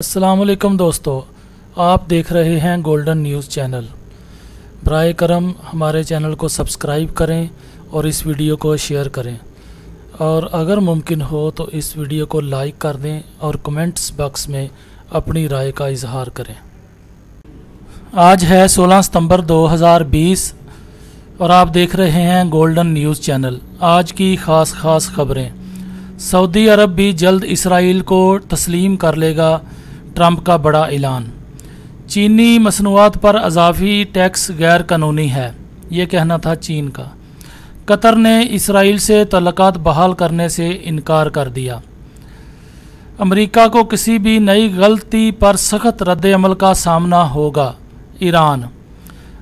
असलकम दोस्तों। आप देख रहे हैं गोल्डन न्यूज़ चैनल बर करम, हमारे चैनल को सब्सक्राइब करें और इस वीडियो को शेयर करें। और अगर मुमकिन हो तो इस वीडियो को लाइक कर दें और कमेंट्स बॉक्स में अपनी राय का इजहार करें। आज है 16 सितंबर 2020 और आप देख रहे हैं गोल्डन न्यूज़ चैनल आज की ख़ास ख़ास खबरें। सऊदी अरब भी जल्द इसराइल को तस्लीम कर लेगा। ट्रंप का बड़ा ऐलान। चीनी मसनूआत पर अजाफी टैक्स गैर कानूनी है, ये कहना था चीन का। कतर ने इसराइल से तल्लक़ात बहाल करने से इनकार कर दिया। अमेरिका को किसी भी नई गलती पर सख्त रद्दमल का सामना होगा, ईरान।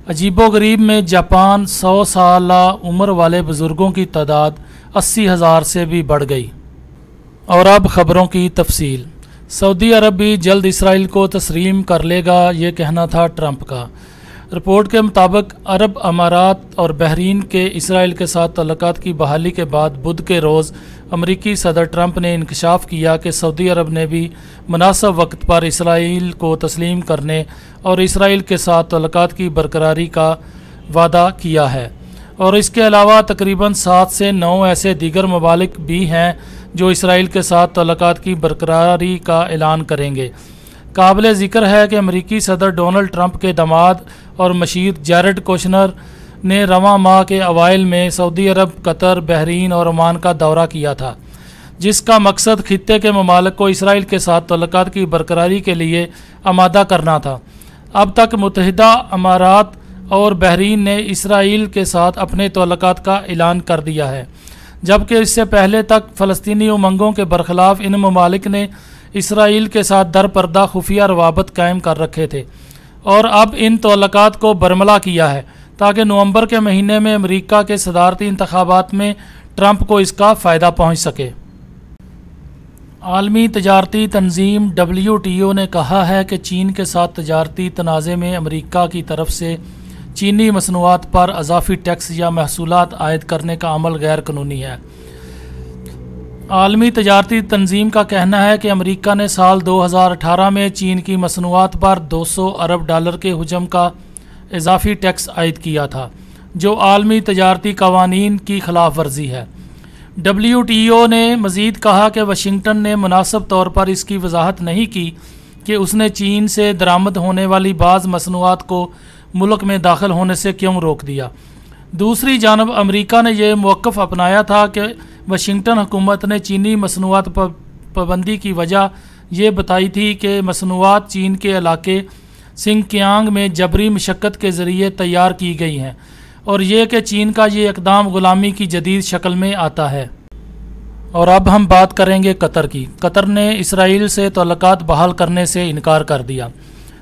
अजीबोगरीब में जापान सौ साल उम्र वाले बुज़ुर्गों की तादाद अस्सी हज़ार से भी बढ़ गई। और अब ख़बरों की तफसील। सऊदी अरब भी जल्द इसराइल को तस्लीम कर लेगा, ये कहना था ट्रंप का। रिपोर्ट के मुताबिक, अरब अमारात और बहरीन के इसराइल के साथ तल्लक की बहाली के बाद बुध के रोज़ अमरीकी सदर ट्रंप ने इंकशाफ किया कि सऊदी अरब ने भी मुनासब वक्त पर इसराइल को तस्लीम करने और इसराइल के साथ तल्लक की बरकरारी का वादा किया है। और इसके अलावा तकरीबन सात से नौ ऐसे दीगर ममालिक भी हैं जो इसराइल के साथ तल्लक की बरकरारी का ऐलान करेंगे। काबिल ज़िक्र है कि अमरीकी सदर डोनल्ड ट्रंप के दमाद और मशीर जैरड कोशनर ने रवा माह के अवाइल में सऊदी अरब, कतर, बहरीन और ओमान का दौरा किया था, जिसका मकसद खत्े के ममालक को इसराइल के साथ तल्लक की बरकरारी के लिए आमादा करना था। अब तक मुतहदा अमारात और बहरीन ने इसराइल के साथ अपने तल्लक का ऐलान कर दिया है। जबकि इससे पहले तक फ़लस्तनी उमंगों के बरखिलाफ़ इन ममालिक ने इसराइल के साथ दर पर्दा खुफिया रवाबत कायम कर रखे थे। और अब इन तल्लक को बरमला किया है, ताकि नवंबर के महीने में अमेरिका के सदारती इंतबात में ट्रंप को इसका फ़ायदा पहुँच सके। आलमी तजारती तंजीम डब्ल्यू टी ओ ने कहा है कि चीन के साथ तजारती तनाज़े में अमरीका की तरफ़ से चीनी मसनूआत पर अजाफी टैक्स या महसूल आयद करने का अमल गैर कानूनी है। आलमी तजारती तंजीम का कहना है कि अमरीका ने साल 2018 में चीन की मसनूआत पर 200 अरब डॉलर के हजम का इजाफी टैक्स आयद किया था, जो आलमी तजारती कवानीन की खिलाफ वर्जी है। डब्ल्यू टी ओ ने मज़ीद कहा कि वाशिंगटन ने मुनासब तौर पर इसकी वजाहत नहीं की कि उसने चीन से दरामद होने वाली बाज़ मसनूआत को मुल्क में दाखिल होने से क्यों रोक दिया? दूसरी जानब, अमरीका ने यह मौक़ अपनाया था कि वाशिंगटन हुकूमत ने चीनी मसनूआत पर पाबंदी की वजह यह बताई थी कि मसनूआत चीन के इलाके सिंगकियांग में जबरी मशक्क़त के ज़रिए तैयार की गई हैं और यह कि चीन का ये इकदाम ग़ुलामी की जदीद शक्ल में आता है। और अब हम बात करेंगे कतर की। कतर ने इसराइल से तल्लक बहाल करने से इनकार कर दिया।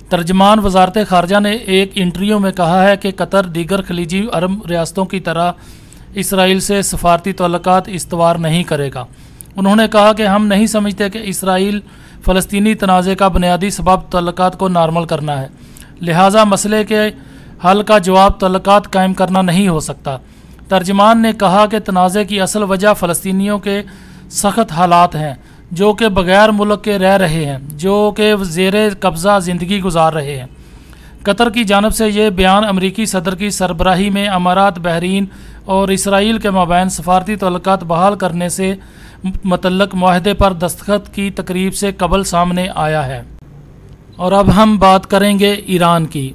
तर्जमान वजारत खारजा ने एक इंटरव्यू में कहा है कि कतर दीगर खलीजी अरब रियासतों की तरह इसराइल से सफारती तल्लक इस्तवार नहीं करेगा। उन्होंने कहा कि हम नहीं समझते कि इसराइल फ़लस्तनी तनाज़े का बुनियादी सबब तल्लक को नॉर्मल करना है। लिहाजा मसले के हल का जवाब तल्लक कायम करना नहीं हो सकता। तर्जमान ने कहा कि तनाज़े की असल वजह फ़लस्तियों के सख्त हालात हैं। जो कि बग़ैर मुल्क के रह रहे हैं, जो कि जेर कब्ज़ा ज़िंदगी गुजार रहे हैं। कतर की जानब से ये बयान अमरीकी सदर की सरबराही में अमारात, बहरीन और इसराइल के मबैन सफारती तल्क बहाल करने से मतलब माहदे पर दस्तखत की तकरीब से कबल सामने आया है। और अब हम बात करेंगे ईरान की।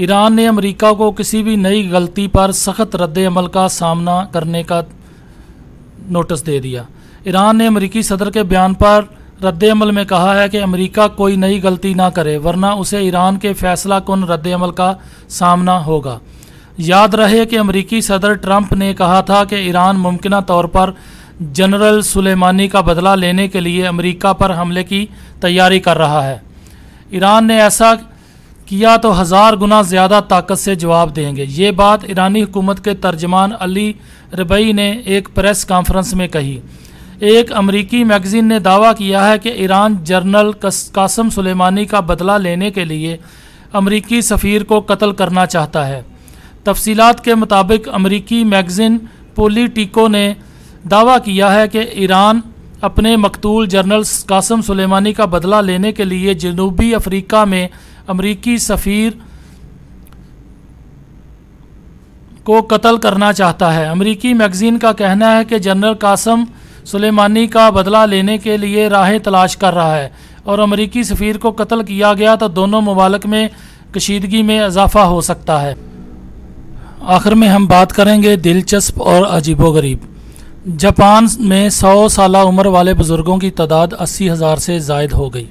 ईरान ने अमरीका को किसी भी नई गलती पर सख्त रद्द अमल का सामना करने का नोटिस दे दिया। ईरान ने अमरीकी सदर के बयान पर रद्दमल में कहा है कि अमरीका कोई नई गलती ना करे, वरना उसे ईरान के फैसला कन रद्दमल का सामना होगा। याद रहे कि अमरीकी सदर ट्रंप ने कहा था कि ईरान मुमकिन तौर पर जनरल सुलेमानी का बदला लेने के लिए अमरीका पर हमले की तैयारी कर रहा है। ईरान ने ऐसा किया तो हज़ार गुना ज़्यादा ताकत से जवाब देंगे। ये बात ईरानी हुकूमत के तर्जमान अली रबई ने एक प्रेस कॉन्फ्रेंस में कही। एक अमरीकी मैगज़ीन ने दावा किया है कि ईरान जनरल कासम सुलेमानी का बदला लेने के लिए अमरीकी सफ़ीर को कत्ल करना चाहता है। तफसीलात के मुताबिक अमरीकी मैगज़ीन पोलीटिको ने दावा किया है कि ईरान अपने मकतूल जनरल कासम सुलेमानी का बदला लेने के लिए जनूबी अफ्रीका में अमरीकी सफ़ीर को कत्ल करना चाहता है। अमरीकी मैगज़ीन का कहना है कि जनरल कासम सुलेमानी का बदला लेने के लिए राहें तलाश कर रहा है और अमरीकी सफ़ीर को कत्ल किया गया तो दोनों ममालक में कशीदगी में इजाफ़ा हो सकता है। आखिर में हम बात करेंगे दिलचस्प और अजीबोगरीब। जापान में सौ साल उम्र वाले बुज़ुर्गों की तादाद अस्सी हज़ार से जायद हो गई।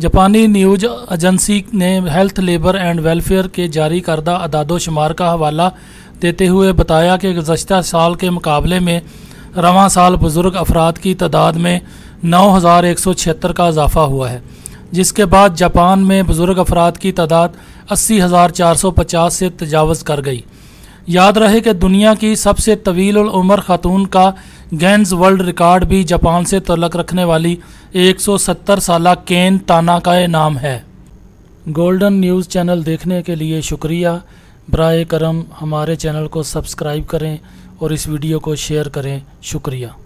जापानी न्यूज़ एजेंसी ने हेल्थ, लेबर एंड वेलफेयर के जारी करदा अदाद शुमार का हवाला देते हुए बताया कि गुजशत साल के मुकाबले में रवा साल बुज़ुर्ग अफराद की तादाद में नौ हज़ार एक सौ छिहत्तर का इजाफ़ा हुआ है, जिसके बाद जापान में बुज़ुर्ग अफराद की तादाद अस्सी हज़ार चार सौ पचास से तजावज़ कर गई। याद रहे कि दुनिया की सबसे तवील उम्र खातून का गैंस वर्ल्ड रिकॉर्ड भी जापान से तलक रखने वाली 170 साल केन ताना का नाम है। गोल्डन न्यूज़ चैनल देखने के लिए शुक्रिया। बर करम, हमारे चैनल को सब्सक्राइब करें और इस वीडियो को शेयर करें। शुक्रिया।